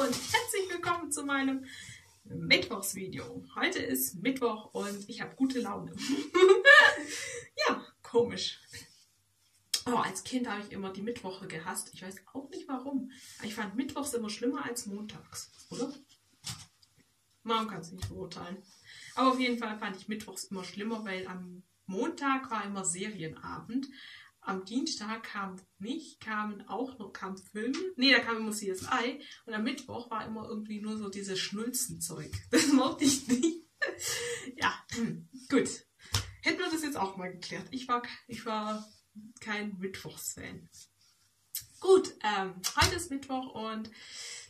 und herzlich willkommen zu meinem Mittwochsvideo. Heute ist Mittwoch und ich habe gute Laune. ja, komisch. Oh, als Kind habe ich immer die Mittwoche gehasst. Ich weiß auch nicht warum. Ich fand Mittwochs immer schlimmer als montags, oder? Man kann es nicht beurteilen. Aber auf jeden Fall fand ich Mittwochs immer schlimmer, weil am Montag war immer Serienabend am Dienstag kam nicht, kamen auch noch, kam Film. Nee, da kam immer CSI. Und am Mittwoch war immer irgendwie nur so dieses Schnulzenzeug. Das mochte ich nicht. ja, gut. Hätten wir das jetzt auch mal geklärt. Ich war, ich war kein Mittwochsfan. Gut, ähm, heute ist Mittwoch und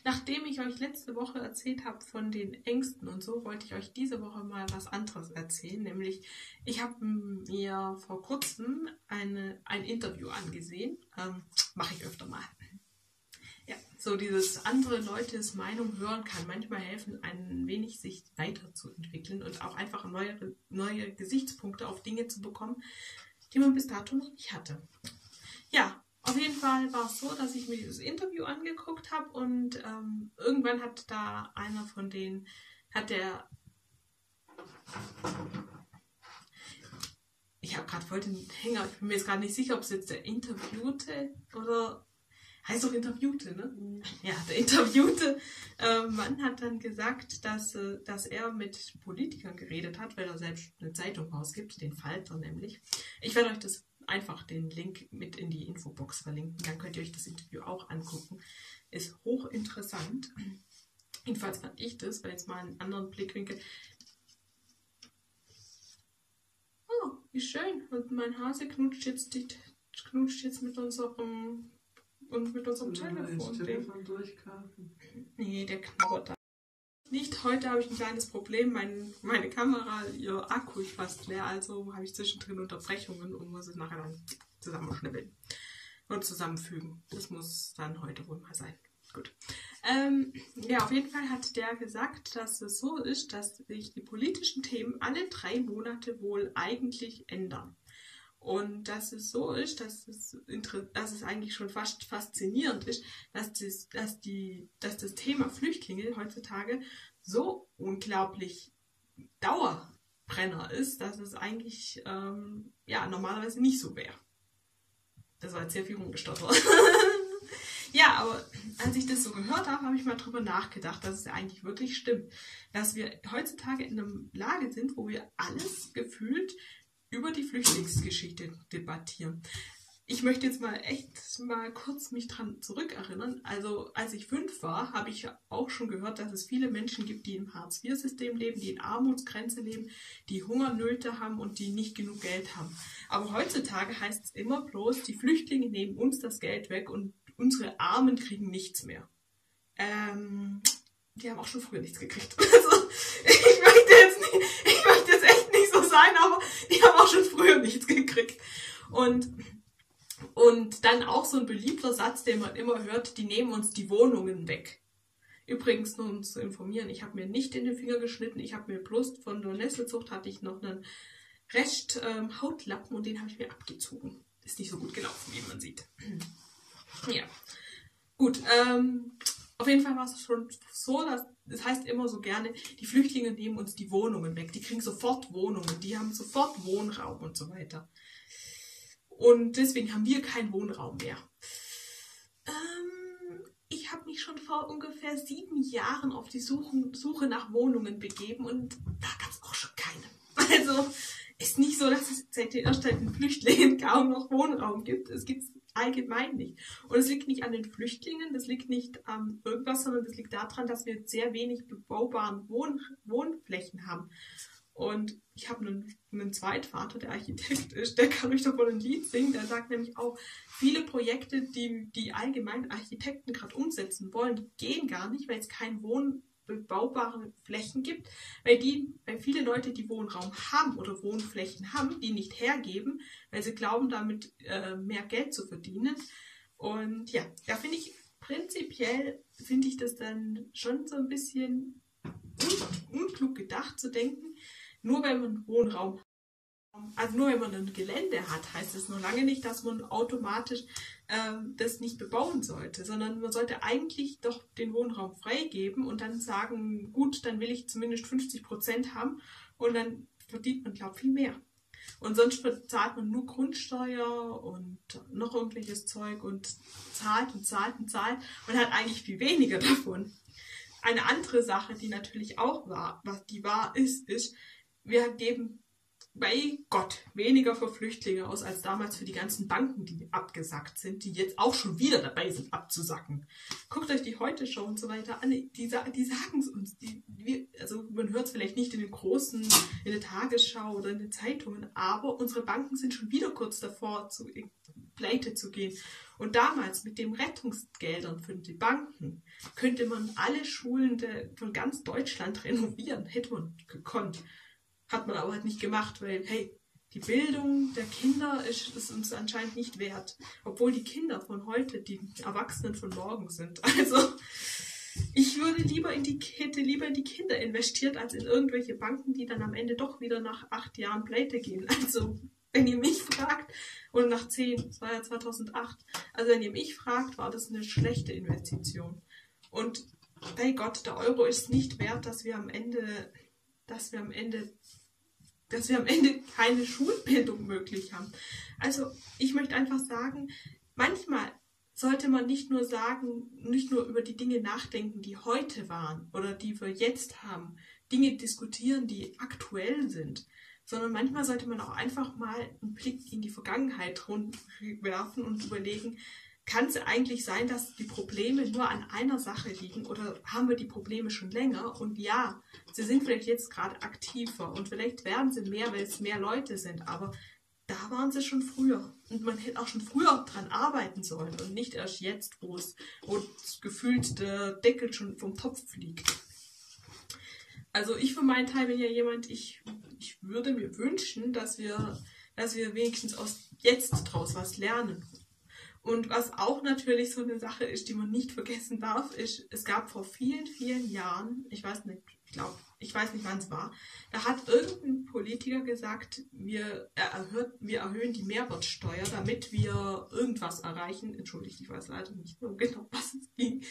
nachdem ich euch letzte Woche erzählt habe von den Ängsten und so, wollte ich euch diese Woche mal was anderes erzählen. Nämlich, ich habe mir vor kurzem eine, ein Interview angesehen. Ähm, Mache ich öfter mal. Ja, so dieses andere Leutes Meinung hören kann manchmal helfen, ein wenig sich weiterzuentwickeln und auch einfach neue, neue Gesichtspunkte auf Dinge zu bekommen, die man bis dato noch nicht hatte. Ja, auf jeden Fall war es so, dass ich mir dieses Interview angeguckt habe und ähm, irgendwann hat da einer von denen, hat der, ich habe gerade voll den Hänger, ich bin mir jetzt gerade nicht sicher, ob es jetzt der Interviewte oder heißt doch Interviewte, ne? Mhm. Ja, der interviewte äh, Mann hat dann gesagt, dass, äh, dass er mit Politikern geredet hat, weil er selbst eine Zeitung rausgibt, den Falter nämlich. Ich werde euch das einfach den Link mit in die Infobox verlinken. Dann könnt ihr euch das Interview auch angucken. Ist hochinteressant. Jedenfalls fand ich das, weil jetzt mal einen anderen Blickwinkel. Oh, wie schön. Und mein Hase knutscht jetzt, die, knutscht jetzt mit unserem und mit unserem Telefon. Telefon durchkaufen. Nee, der knabbert da. Nicht heute habe ich ein kleines Problem. Mein, meine Kamera, ihr Akku ist fast leer, also habe ich zwischendrin Unterbrechungen und muss es nachher dann zusammenschnippeln und zusammenfügen. Das muss dann heute wohl mal sein. Gut. Ähm, ja, auf jeden Fall hat der gesagt, dass es so ist, dass sich die politischen Themen alle drei Monate wohl eigentlich ändern. Und dass es so ist, dass es, dass es eigentlich schon fast faszinierend ist, dass das, dass, die, dass das Thema Flüchtlinge heutzutage so unglaublich Dauerbrenner ist, dass es eigentlich ähm, ja, normalerweise nicht so wäre. Das war jetzt sehr viel rumgestottert. ja, aber als ich das so gehört habe, habe ich mal drüber nachgedacht, dass es eigentlich wirklich stimmt. Dass wir heutzutage in einer Lage sind, wo wir alles gefühlt über die Flüchtlingsgeschichte debattieren. Ich möchte jetzt mal echt mal kurz mich dran zurückerinnern. Also als ich fünf war, habe ich auch schon gehört, dass es viele Menschen gibt, die im Hartz-IV-System leben, die in Armutsgrenze leben, die Hungernöte haben und die nicht genug Geld haben. Aber heutzutage heißt es immer bloß, die Flüchtlinge nehmen uns das Geld weg und unsere Armen kriegen nichts mehr. Ähm, die haben auch schon früher nichts gekriegt. Also, ich möchte jetzt nicht, ich möchte jetzt so sein, aber die haben auch schon früher nichts gekriegt. Und, und dann auch so ein beliebter Satz, den man immer hört, die nehmen uns die Wohnungen weg. Übrigens, nur um zu informieren, ich habe mir nicht in den Finger geschnitten, ich habe mir bloß von der Nesselzucht hatte ich noch einen Rest ähm, Hautlappen und den habe ich mir abgezogen. Ist nicht so gut gelaufen, wie man sieht. ja. Gut, ähm, auf jeden Fall war es schon so, dass das heißt immer so gerne, die Flüchtlinge nehmen uns die Wohnungen weg. Die kriegen sofort Wohnungen, die haben sofort Wohnraum und so weiter. Und deswegen haben wir keinen Wohnraum mehr. Ähm, ich habe mich schon vor ungefähr sieben Jahren auf die Suche, Suche nach Wohnungen begeben und da gab es auch schon keine. Also ist nicht so, dass es seit den ersten Flüchtlingen kaum noch Wohnraum gibt. Es gibt allgemein nicht. Und es liegt nicht an den Flüchtlingen, das liegt nicht an irgendwas, sondern das liegt daran, dass wir sehr wenig bebaubaren Wohn Wohnflächen haben. Und ich habe einen, einen Zweitvater, der Architekt ist, der kann euch davon ein Lied singen, der sagt nämlich auch, viele Projekte, die die allgemein Architekten gerade umsetzen wollen, gehen gar nicht, weil es kein Wohn bebaubare Flächen gibt, weil die, weil viele Leute, die Wohnraum haben oder Wohnflächen haben, die nicht hergeben, weil sie glauben, damit äh, mehr Geld zu verdienen. Und ja, da finde ich prinzipiell finde ich das dann schon so ein bisschen un unklug gedacht zu denken, nur wenn man Wohnraum Also nur wenn man ein Gelände hat, heißt es noch lange nicht, dass man automatisch ähm, das nicht bebauen sollte, sondern man sollte eigentlich doch den Wohnraum freigeben und dann sagen, gut, dann will ich zumindest 50 Prozent haben und dann verdient man, glaube ich, viel mehr. Und sonst bezahlt man nur Grundsteuer und noch irgendwelches Zeug und zahlt und zahlt und zahlt und hat eigentlich viel weniger davon. Eine andere Sache, die natürlich auch wahr, was die wahr ist, ist, wir geben bei Gott weniger für Flüchtlinge aus als damals für die ganzen Banken, die abgesackt sind, die jetzt auch schon wieder dabei sind abzusacken. Guckt euch die Heute-Show und so weiter an. Die, die sagen es uns. Die, die, also man hört es vielleicht nicht in den großen, in der Tagesschau oder in den Zeitungen, aber unsere Banken sind schon wieder kurz davor, zu, pleite zu gehen. Und damals mit den Rettungsgeldern für die Banken könnte man alle Schulen de, von ganz Deutschland renovieren, hätte man gekonnt. Hat man aber halt nicht gemacht, weil, hey, die Bildung der Kinder ist, ist uns anscheinend nicht wert. Obwohl die Kinder von heute die Erwachsenen von morgen sind. Also, ich würde lieber in die, hätte lieber in die Kinder investiert, als in irgendwelche Banken, die dann am Ende doch wieder nach acht Jahren pleite gehen. Also, wenn ihr mich fragt, und nach zehn, das war ja 2008, also wenn ihr mich fragt, war das eine schlechte Investition. Und bei Gott, der Euro ist nicht wert, dass wir am Ende, dass wir am Ende dass wir am Ende keine Schulbildung möglich haben. Also ich möchte einfach sagen, manchmal sollte man nicht nur sagen, nicht nur über die Dinge nachdenken, die heute waren oder die wir jetzt haben, Dinge diskutieren, die aktuell sind, sondern manchmal sollte man auch einfach mal einen Blick in die Vergangenheit werfen und überlegen, kann es eigentlich sein, dass die Probleme nur an einer Sache liegen oder haben wir die Probleme schon länger? Und ja, sie sind vielleicht jetzt gerade aktiver und vielleicht werden sie mehr, weil es mehr Leute sind, aber da waren sie schon früher. Und man hätte auch schon früher dran arbeiten sollen und nicht erst jetzt, wo es, gefühlt der Deckel schon vom Topf fliegt. Also ich für meinen Teil bin ja jemand, ich, ich würde mir wünschen, dass wir, dass wir wenigstens aus jetzt draus was lernen und was auch natürlich so eine Sache ist, die man nicht vergessen darf, ist, es gab vor vielen, vielen Jahren, ich weiß nicht, ich glaube, ich weiß nicht, wann es war, da hat irgendein Politiker gesagt, wir, erhöht, wir erhöhen die Mehrwertsteuer, damit wir irgendwas erreichen. Entschuldigt, ich weiß leider nicht mehr genau, was es ging.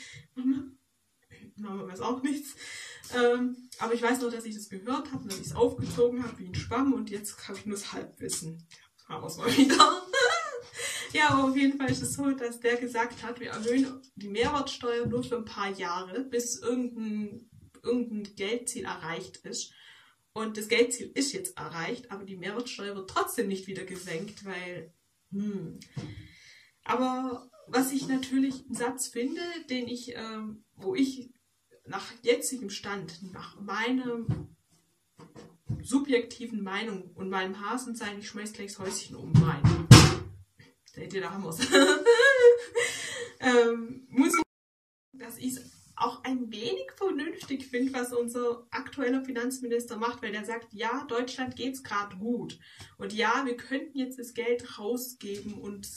Mama weiß auch nichts. Ähm, aber ich weiß nur, dass ich das gehört habe und dass ich es aufgezogen habe wie ein Schwamm und jetzt habe ich nur das Halbwissen. Haben wir es mal wieder. Ja, aber auf jeden Fall ist es so, dass der gesagt hat, wir erhöhen die Mehrwertsteuer nur für ein paar Jahre, bis irgendein, irgendein Geldziel erreicht ist. Und das Geldziel ist jetzt erreicht, aber die Mehrwertsteuer wird trotzdem nicht wieder gesenkt, weil, hm. Aber was ich natürlich einen Satz finde, den ich, ähm, wo ich nach jetzigem Stand, nach meinem subjektiven Meinung und meinem Hasensein, ich schmeiß gleich das Häuschen um, mein. Seht ihr, da haben wir es. ähm, muss ich, dass ich es auch ein wenig vernünftig finde, was unser aktueller Finanzminister macht, weil er sagt, ja, Deutschland geht es gerade gut. Und ja, wir könnten jetzt das Geld rausgeben und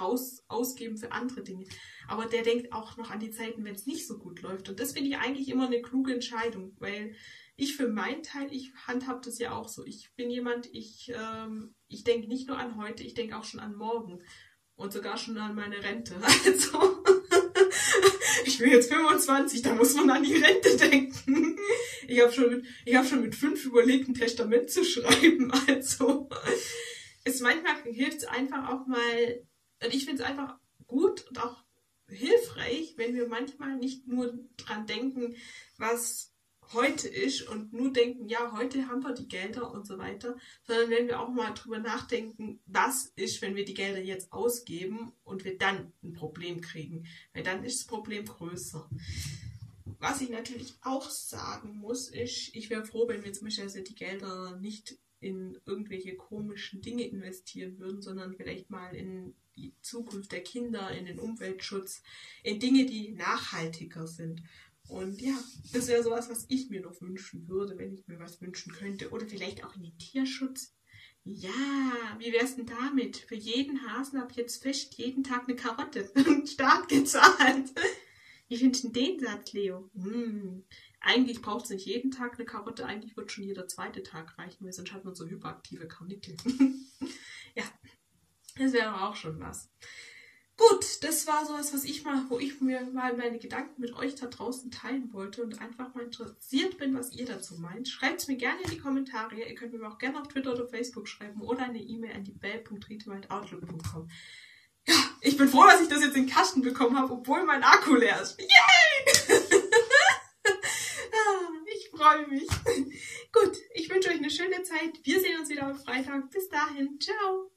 raus ausgeben für andere Dinge. Aber der denkt auch noch an die Zeiten, wenn es nicht so gut läuft. Und das finde ich eigentlich immer eine kluge Entscheidung, weil ich für meinen Teil, ich handhab das ja auch so. Ich bin jemand, ich, ähm, ich denke nicht nur an heute, ich denke auch schon an morgen. Und sogar schon an meine Rente. Also, ich bin jetzt 25, da muss man an die Rente denken. Ich habe schon, mit, hab schon mit fünf überlegt, ein Testament zu schreiben. Also, es manchmal hilft es einfach auch mal, und ich finde es einfach gut und auch hilfreich, wenn wir manchmal nicht nur dran denken, was heute ist und nur denken, ja, heute haben wir die Gelder und so weiter, sondern wenn wir auch mal drüber nachdenken, was ist, wenn wir die Gelder jetzt ausgeben und wir dann ein Problem kriegen, weil dann ist das Problem größer. Was ich natürlich auch sagen muss, ist, ich wäre froh, wenn wir zum Beispiel also die Gelder nicht in irgendwelche komischen Dinge investieren würden, sondern vielleicht mal in die Zukunft der Kinder, in den Umweltschutz, in Dinge, die nachhaltiger sind. Und ja, das wäre sowas, was ich mir noch wünschen würde, wenn ich mir was wünschen könnte. Oder vielleicht auch in den Tierschutz. Ja, wie wär's denn damit? Für jeden Hasen ab jetzt fest jeden Tag eine Karotte. Staat gezahlt. Wie findest du den Satz, Leo? Hm. Eigentlich braucht es nicht jeden Tag eine Karotte, eigentlich wird schon jeder zweite Tag reichen, weil sonst hat man so hyperaktive Karnickel. ja, das wäre auch schon was. Gut, das war sowas, was ich mal, wo ich mir mal meine Gedanken mit euch da draußen teilen wollte und einfach mal interessiert bin, was ihr dazu meint. Schreibt es mir gerne in die Kommentare. Ihr könnt mir auch gerne auf Twitter oder Facebook schreiben oder eine E-Mail an die bell.rietemaldoutlook.com. Ja, ich bin froh, dass ich das jetzt in den Kasten bekommen habe, obwohl mein Akku leer ist. Yay! Ich freue mich. Gut, ich wünsche euch eine schöne Zeit. Wir sehen uns wieder am Freitag. Bis dahin. Ciao.